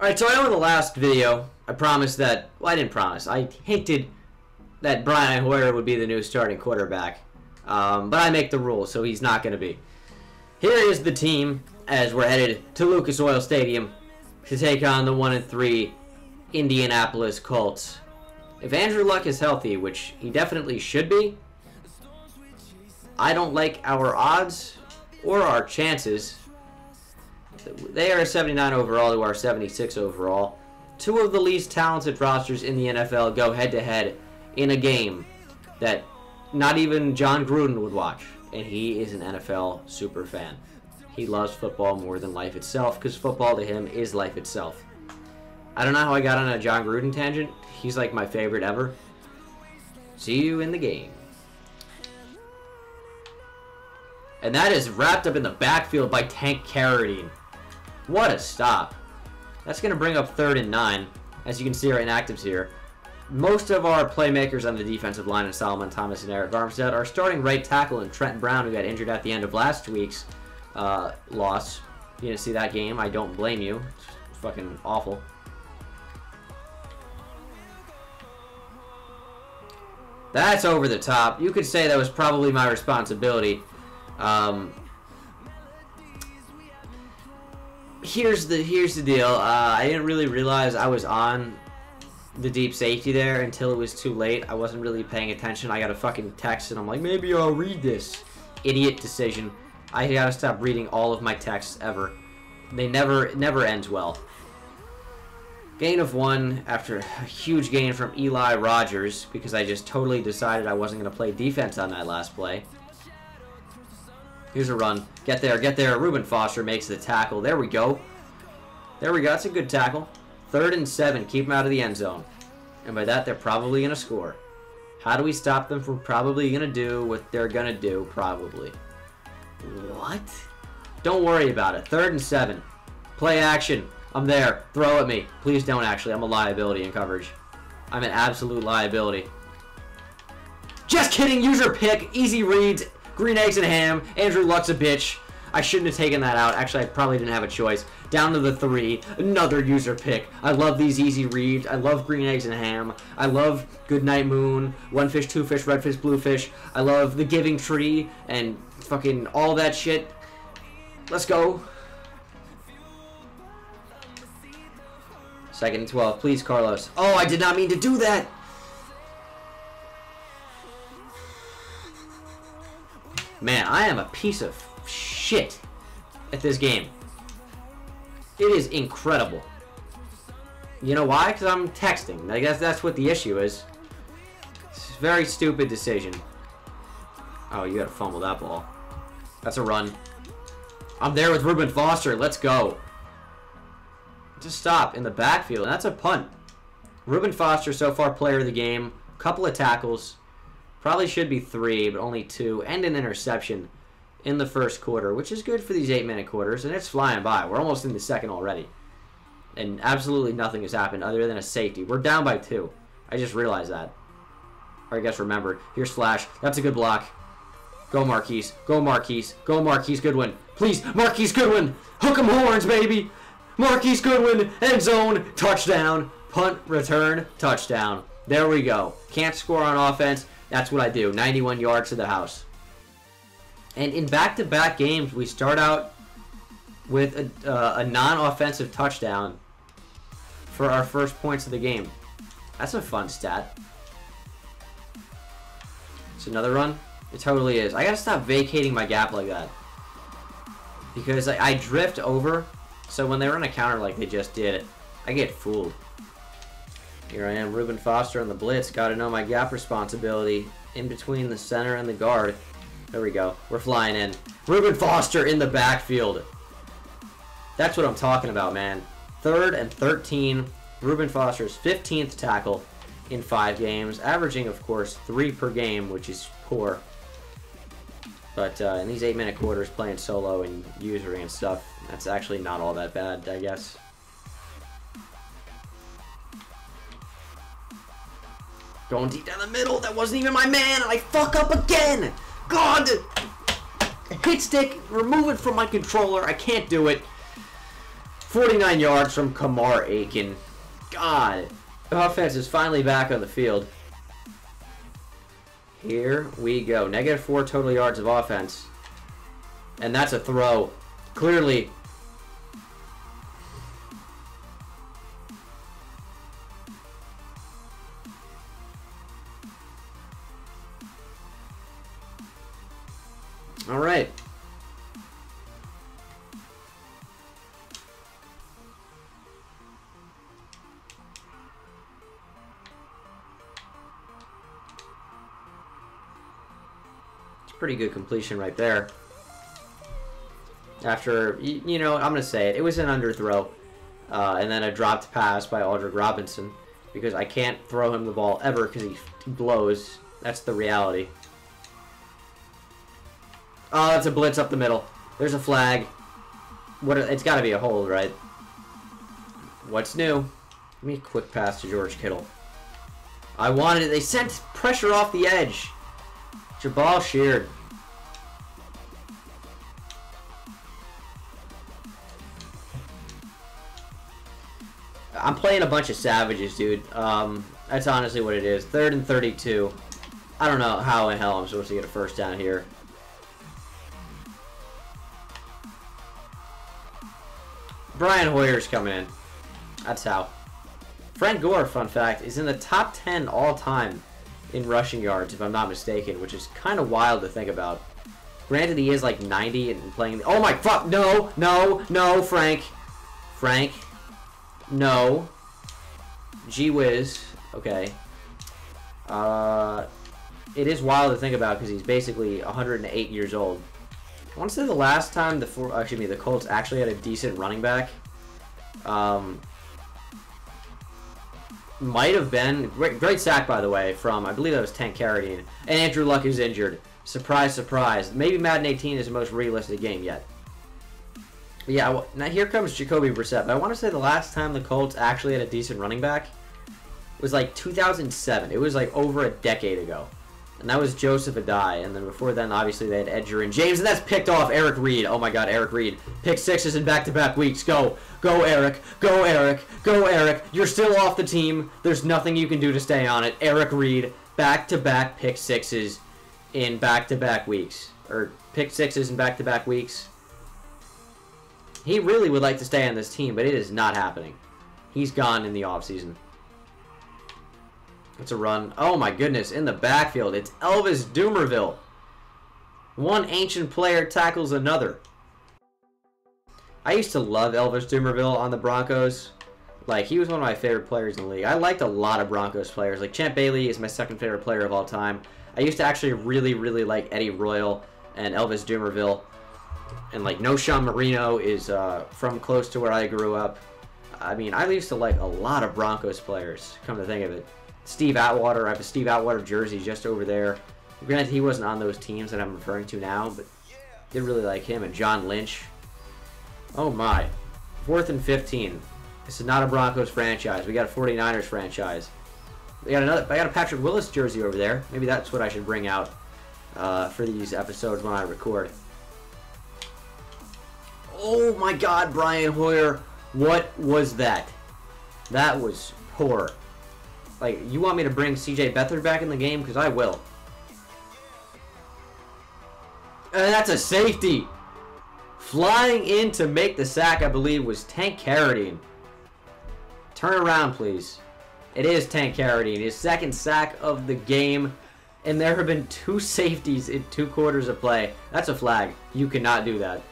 Alright, so I know in the last video, I promised that, well, I didn't promise, I hinted that Brian Hoyer would be the new starting quarterback. Um, but I make the rules, so he's not going to be. Here is the team as we're headed to Lucas Oil Stadium to take on the 1 and 3 Indianapolis Colts. If Andrew Luck is healthy, which he definitely should be, I don't like our odds or our chances they are 79 overall to our 76 overall. Two of the least talented rosters in the NFL go head to head in a game that not even Jon Gruden would watch. And he is an NFL super fan. He loves football more than life itself because football to him is life itself. I don't know how I got on a Jon Gruden tangent. He's like my favorite ever. See you in the game. And that is wrapped up in the backfield by Tank Carradine. What a stop. That's going to bring up third and nine. As you can see our inactives here. Most of our playmakers on the defensive line in Solomon Thomas and Arik Armstead are starting right tackle and Trent Brown, who got injured at the end of last week's uh, loss. You didn't see that game. I don't blame you. It's fucking awful. That's over the top. You could say that was probably my responsibility. Um, here's the here's the deal. Uh, I didn't really realize I was on the deep safety there until it was too late. I wasn't really paying attention. I got a fucking text and I'm like, maybe I'll read this. Idiot decision. I gotta stop reading all of my texts ever. They never never ends well. Gain of one after a huge gain from Eli Rogers because I just totally decided I wasn't to play defense on that last play. Here's a run. Get there, get there. Reuben Foster makes the tackle. There we go. There we go. That's a good tackle. Third and seven. Keep them out of the end zone. And by that, they're probably going to score. How do we stop them from probably going to do what they're going to do? Probably. What? Don't worry about it. Third and seven. Play action. I'm there. Throw at me. Please don't, actually. I'm a liability in coverage. I'm an absolute liability. Just kidding. User pick. Easy reads. Green eggs and ham. Andrew Luck's a bitch. I shouldn't have taken that out. Actually, I probably didn't have a choice. Down to the three. Another user pick. I love these easy reads. I love green eggs and ham. I love Goodnight Moon. One fish, two fish, red fish, blue fish. I love the Giving Tree and fucking all that shit. Let's go. Second and 12. Please, Carlos. Oh, I did not mean to do that. Man, I am a piece of shit at this game. It is incredible. You know why? Because I'm texting. I guess that's what the issue is. It's a very stupid decision. Oh, you gotta fumble that ball. That's a run. I'm there with Reuben Foster. Let's go. Just stop in the backfield. That's a punt. Reuben Foster, so far player of the game. Couple of tackles. Probably should be three, but only two, and an interception in the first quarter, which is good for these eight-minute quarters, and it's flying by. We're almost in the second already. And absolutely nothing has happened other than a safety. We're down by two. I just realized that. Or I guess remember. Here's Flash. That's a good block. Go Marquise. Go Marquise. Go Marquise Goodwin. Please, Marquise Goodwin. Hook 'em horns, baby. Marquise Goodwin. End zone. Touchdown. Punt, return, touchdown. There we go. Can't score on offense. That's what I do. 91 yards to the house. And in back-to-back -back games, we start out with a, uh, a non-offensive touchdown for our first points of the game. That's a fun stat. It's another run. It totally is. I gotta stop vacating my gap like that. Because I, I drift over, so when they run a counter like they just did, I get fooled. Here I am, Reuben Foster on the blitz. Got to know my gap responsibility in between the center and the guard. There we go. We're flying in. Reuben Foster in the backfield. That's what I'm talking about, man. Third and 13. Reuben Foster's 15th tackle in five games, averaging, of course, three per game, which is poor. But uh, in these eight-minute quarters, playing solo and usury and stuff, that's actually not all that bad, I guess. Going deep down the middle. That wasn't even my man. And I fuck up again. God. Hit stick. Remove it from my controller. I can't do it. 49 yards from Kamar Aiken. God. The offense is finally back on the field. Here we go. Negative four total yards of offense. And that's a throw. Clearly. Pretty good completion right there. After, you, know, I'm going to say it. It was an underthrow. Uh, and then a dropped pass by Aldrick Robinson. Because I can't throw him the ball ever because he blows. That's the reality. Oh, that's a blitz up the middle. There's a flag. What? It's got to be a hold, right? What's new? Give me a quick pass to George Kittle. I wanted it. They sent pressure off the edge. Jabaal Sheard. I'm playing a bunch of savages, dude. Um, that's honestly what it is. Third and 32. I don't know how in hell I'm supposed to get a first down here. Brian Hoyer's coming in. That's how. Frank Gore, fun fact, is in the top 10 all-time in rushing yards, if I'm not mistaken, which is kind of wild to think about. Granted, he is like 90 and playing... Oh my fuck! No! No! No, Frank! Frank. No. Gee whiz. Okay. Uh, it is wild to think about because he's basically 108 years old. I want to say the last time the four, excuse me, the Colts actually had a decent running back. Um, might have been great, great sack by the way from I believe that was Tank Carradine and Andrew Luck is injured. Surprise, surprise. Maybe Madden 18 is the most realistic game yet. Yeah, well, now here comes Jacoby Brissett. I want to say the last time the Colts actually had a decent running back was like 2007. It was like over a decade ago. And that was Joseph Addai. And then before then, obviously, they had Edgerrin James. And that's picked off Eric Reid. Oh my god, Eric Reid. Pick sixes in back-to-back weeks. Go. Go, Eric. Go, Eric. Go, Eric. You're still off the team. There's nothing you can do to stay on it. Eric Reid, back-to-back pick sixes in back-to-back weeks. Or pick sixes in back-to-back weeks. He really would like to stay on this team, but it is not happening. He's gone in the offseason. It's a run. Oh my goodness, in the backfield, it's Elvis Dumervil. One ancient player tackles another. I used to love Elvis Dumervil on the Broncos. Like, he was one of my favorite players in the league. I liked a lot of Broncos players. Like, Champ Bailey is my second favorite player of all time. I used to actually really, really like Eddie Royal and Elvis Dumervil. And, like, Knowshon Moreno is uh, from close to where I grew up. I mean, I used to like a lot of Broncos players, come to think of it. Steve Atwater. I have a Steve Atwater jersey just over there. Granted, he wasn't on those teams that I'm referring to now, but did really like him. And John Lynch. Oh my. Fourth and 15. This is not a Broncos franchise. We got a 49ers franchise. We got another. I got a Patrick Willis jersey over there. Maybe that's what I should bring out uh, for these episodes when I record. Oh my God, Brian Hoyer! What was that? That was poor. Like, you want me to bring CJ Beathard back in the game? Because I will. And that's a safety. Flying in to make the sack, I believe, was Tank Carradine. Turn around, please. It is Tank Carradine. His second sack of the game. And there have been two safeties in two quarters of play. That's a flag. You cannot do that.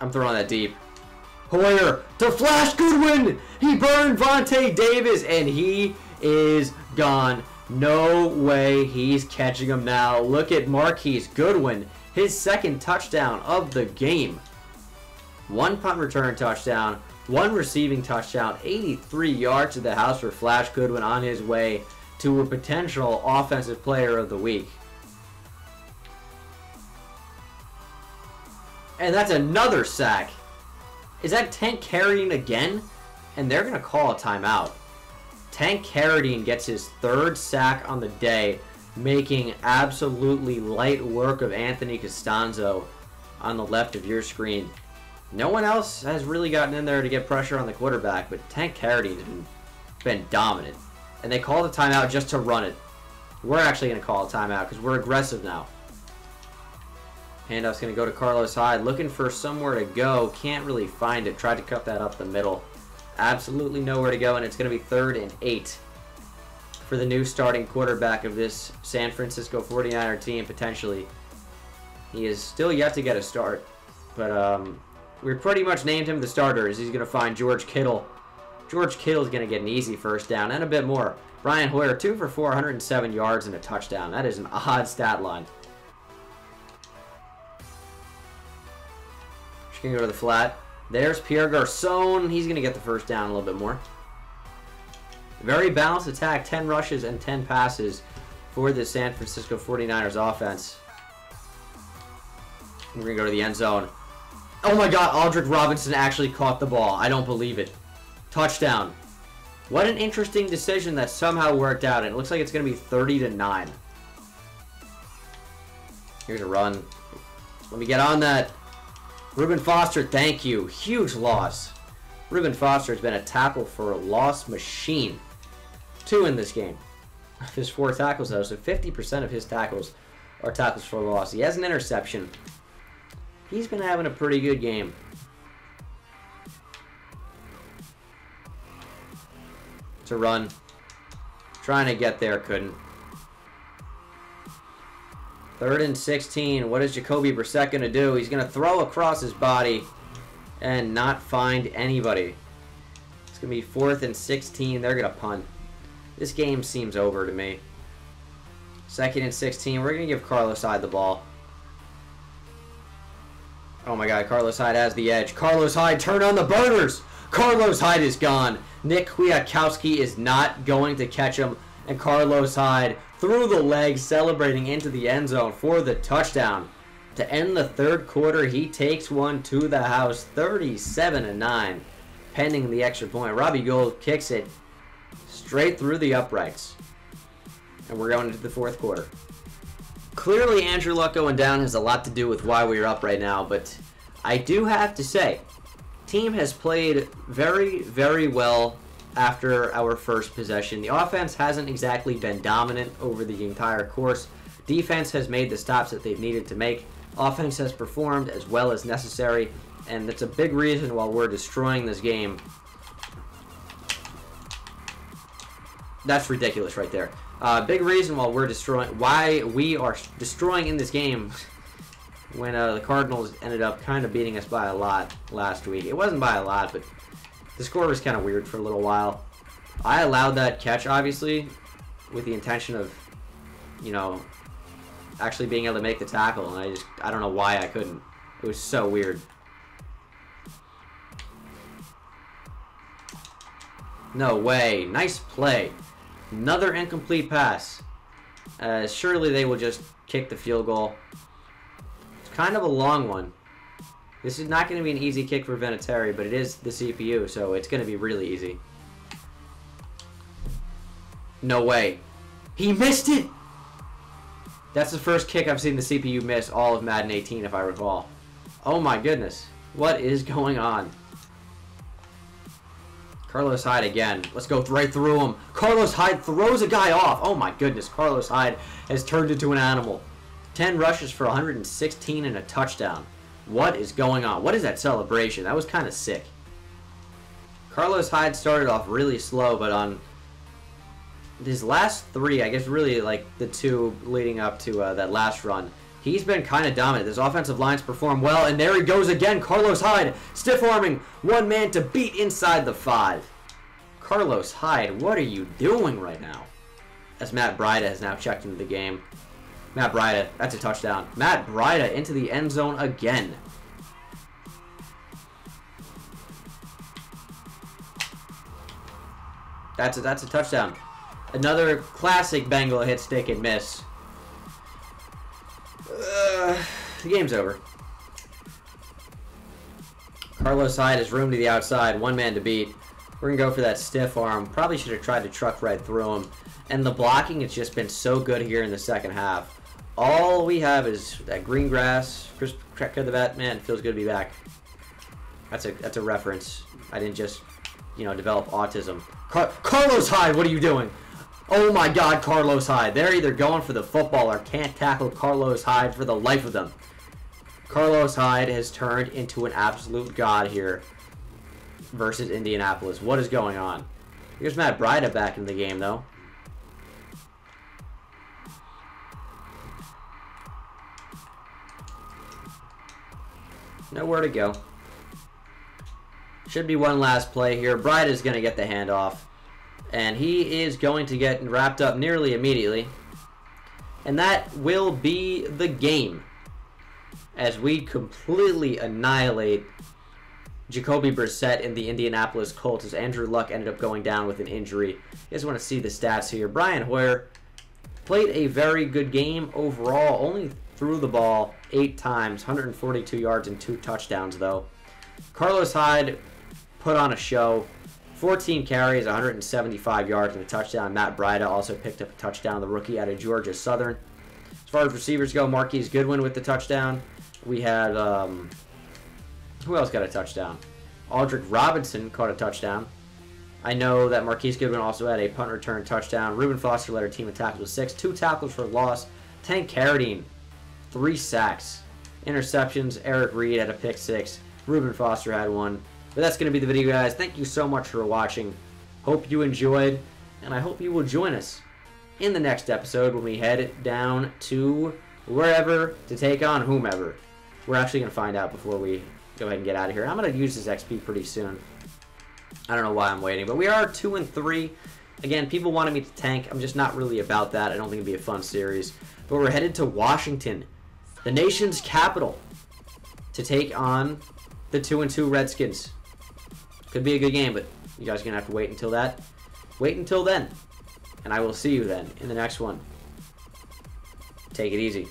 I'm throwing that deep. Hoyer to Flash Goodwin. He burned Vontae Davis, and he is gone. No way he's catching him now. Look at Marquise Goodwin, his second touchdown of the game. One punt return touchdown, one receiving touchdown, 83 yards to the house for Flash Goodwin on his way to a potential offensive player of the week. And that's another sack. Is that Tank Carradine again? And they're going to call a timeout. Tank Carradine gets his third sack on the day, making absolutely light work of Anthony Castonzo on the left of your screen. No one else has really gotten in there to get pressure on the quarterback, but Tank Carradine's been, been dominant. And they called a timeout just to run it. We're actually going to call a timeout because we're aggressive now. Handoff's going to go to Carlos Hyde, looking for somewhere to go. Can't really find it. Tried to cut that up the middle. Absolutely nowhere to go, and it's going to be third and eight for the new starting quarterback of this San Francisco 49er team, potentially. He is still yet to get a start, but um, we pretty much named him the starter as he's going to find George Kittle. George Kittle is going to get an easy first down and a bit more. Brian Hoyer, 2 for 407 yards and a touchdown. That is an odd stat line. To go to the flat. There's Pierre Garcon. He's going to get the first down a little bit more. Very balanced attack. 10 rushes and 10 passes for the San Francisco 49ers offense. We're going to go to the end zone. Oh my god, Aldrick Robinson actually caught the ball. I don't believe it. Touchdown. What an interesting decision that somehow worked out. It looks like it's going to be 30 to 9. Here's a run. Let me get on that. Reuben Foster, thank you. Huge loss. Reuben Foster has been a tackle for a loss machine. Two in this game. His four tackles, though, so 50% of his tackles are tackles for loss. He has an interception. He's been having a pretty good game. To run. Trying to get there, couldn't. Third and 16. What is Jacoby Brissett going to do? He's going to throw across his body and not find anybody. It's going to be fourth and 16. They're going to punt. This game seems over to me. Second and 16. We're going to give Carlos Hyde the ball. Oh my god, Carlos Hyde has the edge. Carlos Hyde, turn on the burners! Carlos Hyde is gone. Nick Kwiatkoski is not going to catch him. And Carlos Hyde through the legs, celebrating into the end zone for the touchdown. To end the third quarter, he takes one to the house, 37 and 9, pending the extra point. Robbie Gould kicks it straight through the uprights. And we're going into the fourth quarter. Clearly, Andrew Luck going down has a lot to do with why we're up right now, but I do have to say, team has played very, very well after our first possession. The offense hasn't exactly been dominant over the entire course. Defense has made the stops that they've needed to make. Offense has performed as well as necessary, and that's a big reason why we're destroying this game. That's ridiculous right there. Uh, big reason why we're destroying, why we are destroying in this game when uh, the Cardinals ended up kind of beating us by a lot last week. It wasn't by a lot, but the score was kind of weird for a little while. I allowed that catch, obviously, with the intention of, you know, actually being able to make the tackle, and I just, I don't know why I couldn't. It was so weird. No way. Nice play. Another incomplete pass. Uh, surely they will just kick the field goal. It's kind of a long one. This is not going to be an easy kick for Vinatieri, but it is the CPU, so it's going to be really easy. No way. He missed it! That's the first kick I've seen the CPU miss all of Madden 18, if I recall. Oh my goodness. What is going on? Carlos Hyde again. Let's go right through him. Carlos Hyde throws a guy off. Oh my goodness. Carlos Hyde has turned into an animal. 10 rushes for 116 and a touchdown. What is going on? What is that celebration? That was kind of sick. Carlos Hyde started off really slow, but on his last three, I guess really like the two leading up to uh, that last run, he's been kind of dominant. His offensive lines perform well, and there he goes again. Carlos Hyde stiff arming one man to beat inside the five. Carlos Hyde, what are you doing right now? As Matt Breida has now checked into the game. Matt Breida, that's a touchdown. Matt Breida into the end zone again. That's a, that's a touchdown. Another classic Bengal hit stick and miss. Uh, the game's over. Carlos Hyde has room to the outside, one man to beat. We're going to go for that stiff arm. Probably should have tried to truck right through him. And the blocking has just been so good here in the second half. All we have is that green grass. Chris Crack the vet. Man, feels good to be back. That's a that's a reference. I didn't just, you know, develop autism. Car Carlos Hyde, what are you doing? Oh my God, Carlos Hyde. They're either going for the football or can't tackle Carlos Hyde for the life of them. Carlos Hyde has turned into an absolute god here versus Indianapolis. What is going on? Here's Matt Breida back in the game, though. Nowhere to go. Should be one last play here. Breida is going to get the handoff. And he is going to get wrapped up nearly immediately. And that will be the game. As we completely annihilate Jacoby Brissett in the Indianapolis Colts as Andrew Luck ended up going down with an injury. You guys want to see the stats here. Brian Hoyer played a very good game overall. Only threw the ball eight times, 142 yards and two touchdowns though. Carlos Hyde put on a show. 14 carries, 175 yards, and a touchdown. Matt Breida also picked up a touchdown, the rookie out of Georgia Southern. As far as receivers go, Marquise Goodwin with the touchdown. We had, um, who else got a touchdown? Aldrick Robinson caught a touchdown. I know that Marquise Goodwin also had a punt return touchdown. Reuben Foster led our team in tackles with six, two tackles for loss. Tank Carradine, three sacks. Interceptions, Eric Reid had a pick six. Reuben Foster had one. But that's going to be the video, guys. Thank you so much for watching. Hope you enjoyed, and I hope you will join us in the next episode when we head down to wherever to take on whomever. We're actually going to find out before we go ahead and get out of here. I'm going to use this XP pretty soon. I don't know why I'm waiting, but we are 2 and 3. Again, people wanted me to tank. I'm just not really about that. I don't think it'd be a fun series. But we're headed to Washington, the nation's capital, to take on the 2 and 2 Redskins. Could be a good game, but you guys are going to have to wait until that. Wait until then. And I will see you then in the next one. Take it easy.